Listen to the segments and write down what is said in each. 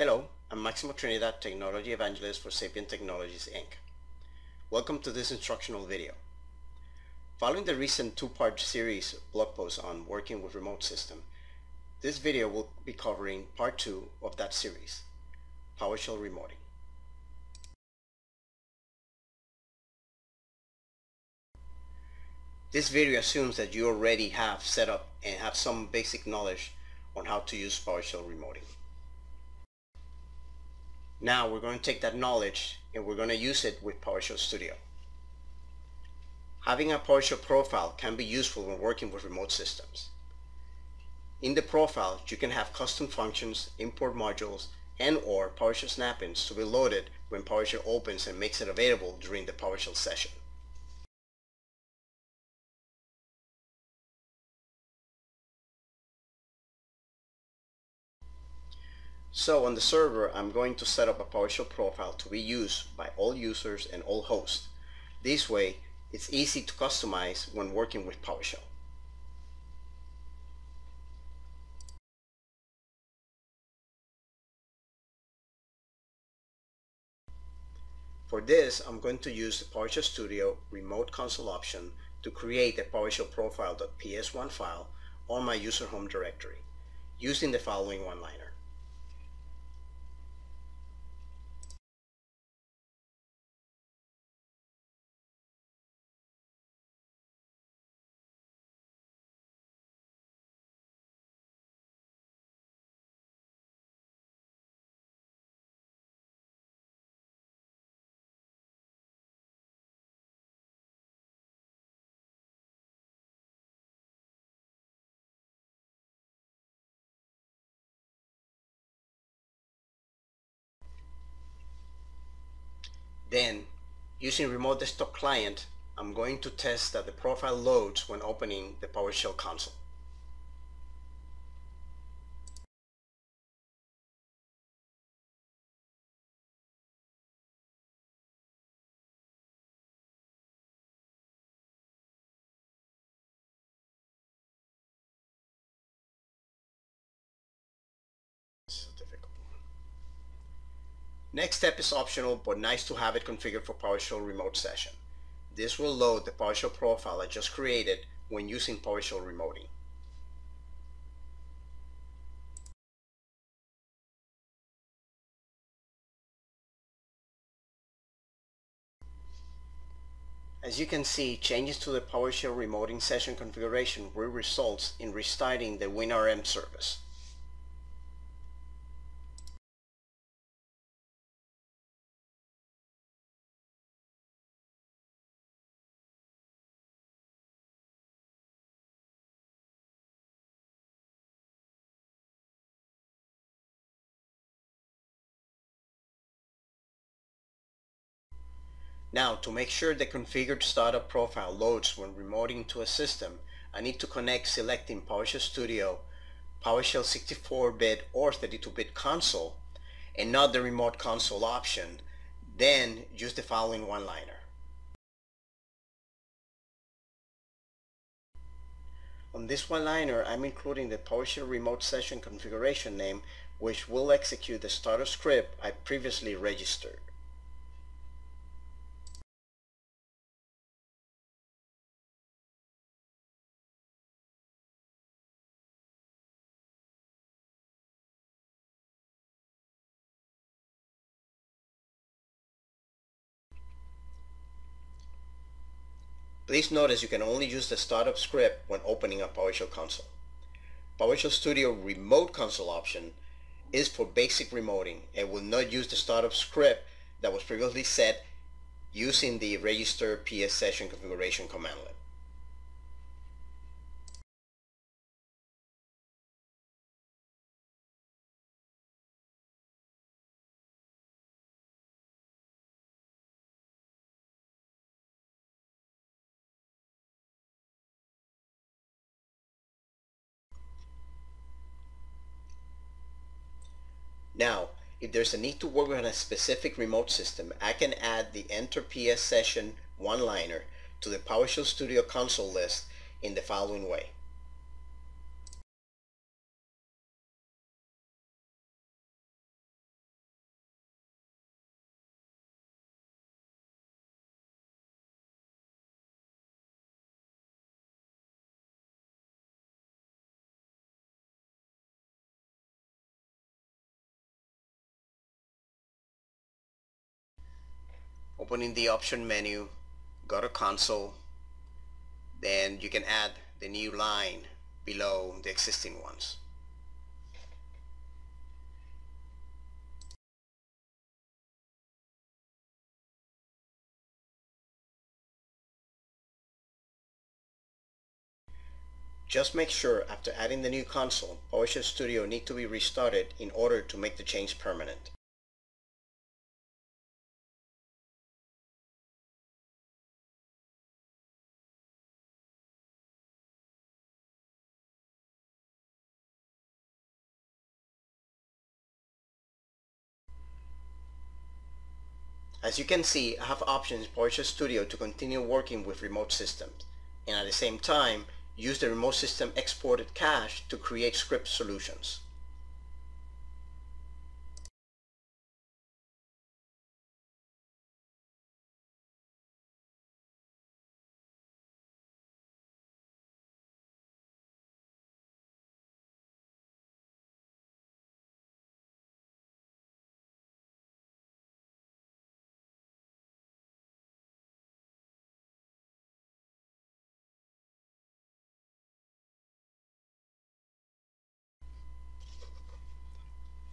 Hello, I'm Maximo Trinidad, Technology Evangelist for SAPIEN Technologies, Inc. Welcome to this instructional video. Following the recent two-part series blog post on working with remote system, this video will be covering part two of that series, PowerShell remoting. This video assumes that you already have set up and have some basic knowledge on how to use PowerShell remoting. Now we're going to take that knowledge and we're going to use it with PowerShell Studio. Having a PowerShell profile can be useful when working with remote systems. In the profile, you can have custom functions, import modules, and or PowerShell snap-ins to be loaded when PowerShell opens and makes it available during the PowerShell session. So on the server, I'm going to set up a PowerShell profile to be used by all users and all hosts. This way, it's easy to customize when working with PowerShell. For this, I'm going to use the PowerShell Studio remote console option to create a PowerShell profile.ps1 file on my user home directory using the following one-liner. Then, using Remote Desktop Client, I'm going to test that the profile loads when opening the PowerShell console. Next step is optional, but nice to have it configured for PowerShell Remote Session. This will load the PowerShell profile I just created when using PowerShell Remoting. As you can see, changes to the PowerShell remoting session configuration will result in restarting the WinRM service. Now, to make sure the configured startup profile loads when remoting to a system, I need to connect selecting PowerShell Studio, PowerShell 64-bit or 32-bit console, and not the remote console option, then use the following one-liner. On this one-liner, I'm including the PowerShell remote session configuration name, which will execute the startup script I previously registered. Please notice you can only use the startup script when opening a PowerShell console. PowerShell Studio remote console option is for basic remoting and will not use the startup script that was previously set using the register PS session configuration commandlet. Now, if there's a need to work on a specific remote system, I can add the Enter PS Session one-liner to the PowerShell Studio console list in the following way. Opening the option menu, go to console, then you can add the new line below the existing ones. Just make sure after adding the new console, PowerShell Studio need to be restarted in order to make the change permanent. As you can see, I have options in PowerShell Studio to continue working with remote systems, and at the same time, use the remote system exported cache to create script solutions.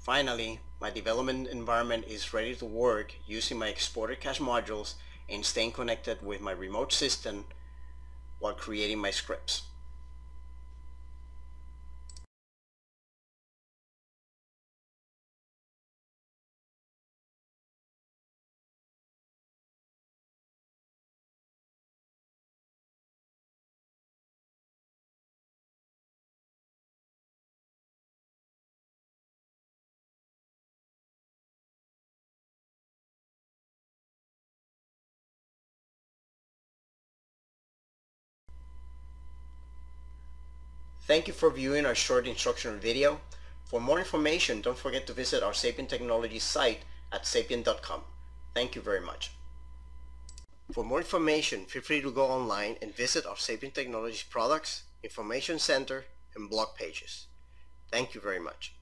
Finally, my development environment is ready to work using my exported cache modules and staying connected with my remote system while creating my scripts. Thank you for viewing our short instructional video. For more information, don't forget to visit our SAPIEN Technologies site at sapien.com. Thank you very much. For more information, feel free to go online and visit our SAPIEN Technologies products, information center, and blog pages. Thank you very much.